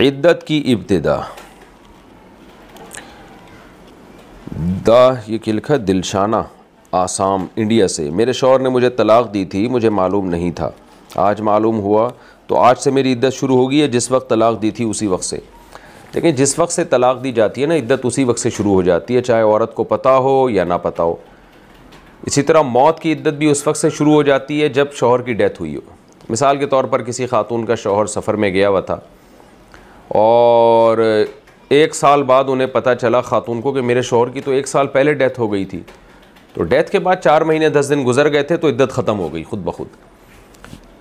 इद्दत की इब्तदा। दा ये लिखा दिलशाना, आसाम, इंडिया से। मेरे शौहर ने मुझे तलाक़ दी थी, मुझे मालूम नहीं था। आज मालूम हुआ तो आज से मेरी इद्दत शुरू होगी है जिस वक्त तलाक़ दी थी उसी वक्त से। लेकिन जिस वक्त से तलाक़ दी जाती है ना, इद्दत उसी वक्त से शुरू हो जाती है, चाहे औरत को पता हो या ना पता हो। इसी तरह मौत की इद्दत भी उस वक्त से शुरू हो जाती है, जब शोहर की डेथ हुई हो। मिसाल के तौर पर किसी खातून का शोहर सफ़र में गया हुआ था, और एक साल बाद उन्हें पता चला खातून को कि मेरे शोहर की तो एक साल पहले डेथ हो गई थी। तो डेथ के बाद चार महीने, दस दिन गुजर गए थे तो इद्दत ख़त्म हो गई, खुद ब खुद।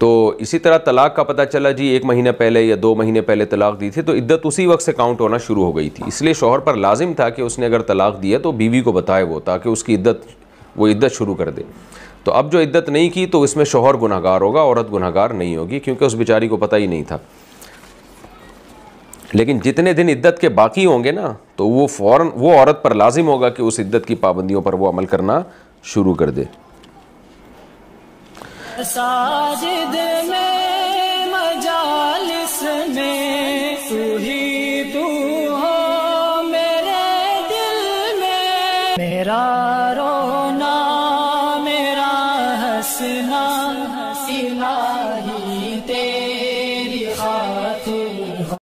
तो इसी तरह तलाक़ का पता चला जी, एक महीने पहले या दो महीने पहले तलाक़ दी थी तो इद्दत उसी वक्त से काउंट होना शुरू हो गई थी। इसलिए शोहर पर लाजिम था कि उसने अगर तलाक़ दिया तो बीवी को बताए वो, ताकि उसकी इद्दत, वो इद्दत शुरू कर दे। तो अब जो इद्दत नहीं की तो इसमें शोहर गुनाहगार होगा, औरत गुनाहगार नहीं होगी, क्योंकि उस बेचारी को पता ही नहीं था। लेकिन जितने दिन इद्दत के बाकी होंगे ना तो वो फ़ौर वो औरत पर लाजिम होगा कि उस इद्दत की पाबंदियों पर वो अमल करना शुरू कर दे। साजिद में, मजालिस में तू ही तू हो मेरे दिल में। मेरा रोना, मेरा हंसना, इलाही